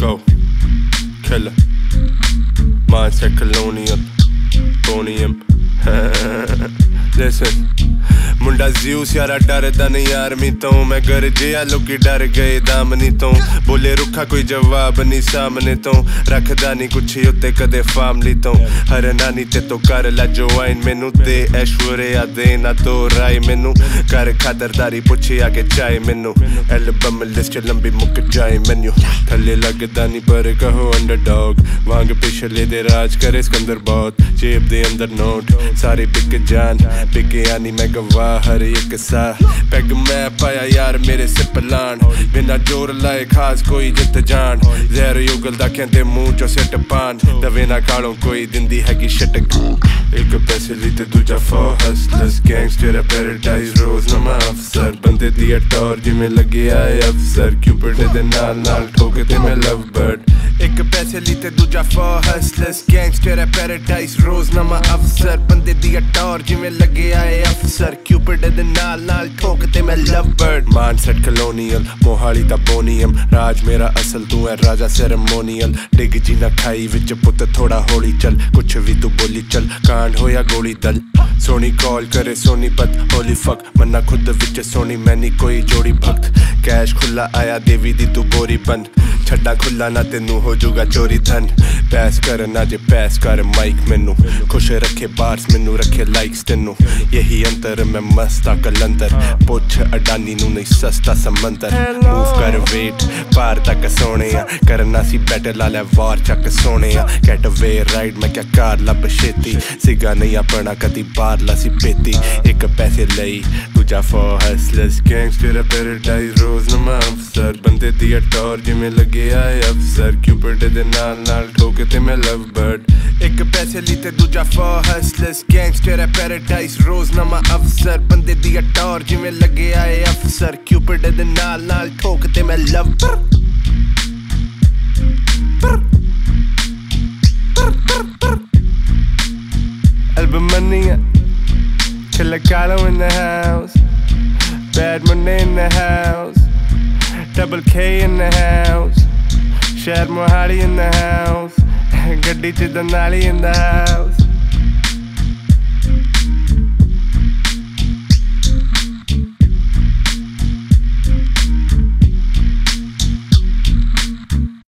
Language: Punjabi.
Go, killer. Mindset colonial, bonium. Listen ਮੁੰਡਾ ਜ਼ਿਊਸ ਯਾਰਾ ਡਰਦਾ ਨਹੀਂ ਆਰਮੀ ਤੋਂ ਮੈਂ ਗਰਜਿਆ ਲੋਕੀ ਡਰ ਗਏ ਦਾਮਨੀ ਤੋਂ। ਬੋਲੇ ਰੁੱਖਾ ਕੋਈ ਜਵਾਬ ਨਹੀਂ ਸਾਹਮਣੇ ਤੋਂ। ਰੱਖਦਾ ਨਹੀਂ ਕੁਛ ਉੱਤੇ ਕਦੇ ਫੈਮਲੀ ਤੋਂ। ਹਰ ਨਾਨੀ ਤੇ ਤੋ ਕਰ ਲੈ ਜੋਇਨ ਮੈਨੂੰ ਤੇ ਐਸ਼ਵਰਿਆ ਦੇ ਨਾ ਤੋ ਰਾਈ ਮੈਨੂੰ। ਕਰ ਖਾਦਰਦਾਰੀ ਪੁੱਛਿਆ ਕਿ ਚਾਹੇ ਮੈਨੂੰ। ਐਲਬਮ ਲਿਸਟ ਲੰਬੀ ਮੁੱਕ ਜਾਏ ਮੈਨੂੰ। ਥੱਲੇ ਲੱਗਦਾ ਨਹੀਂ ਪਰ ਕਹੋ ਅੰਡਰਡੌਗ ਵਾਂਗ ਪਿਛਲੇ ਦੇ ਰਾਜ ਕਰੇ ਸਿਕੰਦਰ ਬਹੁਤ ਜੇਬ ਦੇ ਅੰਦਰ ਨੋਟ। ਸਾਰੇ ਪਿੱਕ ਜਾਨ। ਪਿਕਿਆ ਨਹੀਂ ਮੈਂ ਗਵਾ ਹਰ ਇੱਕ ਸਾ ਪੈਗ ਮੈਂ ਪਾਇਆ ਯਾਰ ਮੇਰੇ ਸਿਪ ਲਾਣ। ਬਿਨਾ ਜੋਰ ਲਾਏ ਖਾਸ ਕੋਈ ਜਿੱਤ ਜਾਣ। ਜ਼ਹਿਰ ਯੁਗਲ ਦਾ ਕਹਿੰਦੇ ਮੂੰਹ ਚੋਂ ਸਿੱਟ ਪਾਣ। ਦਵੇ ਨਾ ਕਾਲੋਂ ਕੋਈ ਦਿੰਦੀ ਹੈਗੀ ਸ਼ਟ ਇੱਕ ਪੈਸੇ ਲਈ ਤੇ ਦੂਜਾ ਫॉर ਹਸਲਸ ਗੈਂਗਸਟਰ ਪੈਰਾਡਾਈਜ਼ ਰੋਜ਼ ਨਮਾ ਅਫਸਰ। ਬੰਦੇ ਦੀ ਟੌਰ ਜਿਵੇਂ ਲੱਗਿਆ ਅਫਸਰ। ਕਿਊਪਿਡ ਦੇ ਨਾਲ ਨਾਲ ਠੋਕ ਤੇ ਮੈਂ ਲਵ ਬਰਡ ਇੱਕ ਪੈਸੇ ਲਈ ਤੇ ਦੂਜਾ ਫॉर ਹਸਲਸ ਗੈਂਗਸਟਰ ਪੈਰਾਡਾਈਜ਼ ਰੋਜ਼ ਨਮਾ ਅਫਸਰ। ਬੰਦੇ ਦੀ ਟੌਰ, ਜਿਵੇਂ ਲੱਗਿਆ ਏ ਅਫਸਰ। ਕਿਊਪਿਡ ਦੇ ਨਾਲ ਨਾਲ ਠੋਕ ਤੇ ਮੈਂ love bird mindset colonial Mohali ਦਾ ਬੋਨੀਅਮ ਰਾਜ ਮੇਰਾ ਅਸਲ, ਤੂੰ ਹੈ ਰਾਜਾ ਸੈਰੇਮੋਨੀਅਲ ਡਿੱਗ ਜੀ ਨਾ ਖਾਈ ਵਿੱਚ ਪੁੱਤ ਥੋੜਾ ਹੌਲੀ ਚੱਲ। ਕੁਛ ਵੀ ਤੂੰ ਬੋਲੀ ਚੱਲ, ਕਾਂਡ ਹੋਇਆ ਗੋਲੀ ਦਲ। ਸੋਨੀ ਕਾਲ ਕਰੇ ਸੋਨੀ ਪਤ ਹੋਲੀ ਫਕ ਮੰਨਾ ਖੁਦ ਵਿੱਚ ਸੋਨੀ ਮੈਨੀ ਕੋਈ ਜੋੜੀ ਭਗਤ ਕੈਸ਼ ਖੁੱਲਾ ਆਇਆ, ਦੇਵੀ ਦੀ ਤੂੰ ਬੋਰੀ ਬੰਦ। ਛੱਡਾ ਖੁੱਲਾ ਨਾ ਤੈਨੂੰ ਹੋ ਜਾਊਗਾ ਚੋਰੀ ਧਨ। ਪੈਸ ਕਰ ਨਾ ਜੇ ਪੈਸ ਕਰ ਮਾਈਕ ਮੈਨੂੰ। ਖੁਸ਼ ਰੱਖੇ ਬਾਰਸ ਮੈਨੂੰ ਰੱਖੇ ਲਾਈਕਸ ਤੈਨੂੰ। ਯਹੀ ਅੰਤਰ ਮੈਂ ਮਸਤਾ ਕਲੰਦਰ। ਪੁੱਛ ਅਡਾਨੀ ਨੂੰ ਨਹੀਂ ਸਸਤਾ ਸਮੰਦਰ। ਮੂਵ ਕਰ ਵੇਟ ਪਾਰ ਤੱਕ ਸੋਹਣਿਆ। ਕਰਨਾ ਸੀ ਬੈਟਰ ਲਾ ਲੈ ਵਾਰ ਚੱਕ ਸੋਹਣਿਆ। ਗੈਟ ਅਵੇ ਰਾਈਡ ਮੈਂ ਕਿਆ ਕਾਰ ਲੱਭ ਛੇਤੀ। ਸਿਗਾ ਨਹੀਂ ਆਪਣਾ, ਕਦੀ ਬਾਹਰ ਲਾ ਸੀ ਪੇਤੀ। ਇੱਕ ਪੈਸੇ ਲਈ, ਦੂਜਾ ਫॉर ਹਸਲਸ ਗੈਂਗਸਟਰ ਪੈਰਾਡਾਈਜ਼ ਰੋਜ਼ ਨਮਾ ਅਫਸਰ। ਬੰਦੇ ਦੀ ਟੌਰ ਜਿਵੇਂ ਲੱਗਿਆ ਏ ਅਫਸਰ ਕਿਊਪਿਡ ਦੇ ਨਾਲ ਨਾਲ ਠੋਕ ਤੇ ਮੈਂ ਲਵ ਬਰਡ ਇੱਕ ਪੈਸੇ ਲਈ ਤੇ ਦੂਜਾ ਫॉर ਹਸਲਸ ਗੈਂਗਸਟਰ ਪੈਰਾਡਾਈਜ਼ ਰੋਜ਼ ਨਮਾ ਅਫਸਰ। ਬੰਦੇ ਦੀ ਟੌਰ ਜਿਵੇਂ ਲੱਗਿਆ ਏ ਅਫਸਰ। ਕਿਊਪਿਡ ਦੇ ਨਾਲ ਨਾਲ ਠੋਕ ਤੇ ਮੈਂ love bird Album money, in the house, Bad Money in the house, Double K in the house, Mohali in the house ਗੱਡੀ 'ਚ ਦਨਾਲੀ ਇਨ ਦ ਹਾਊਸ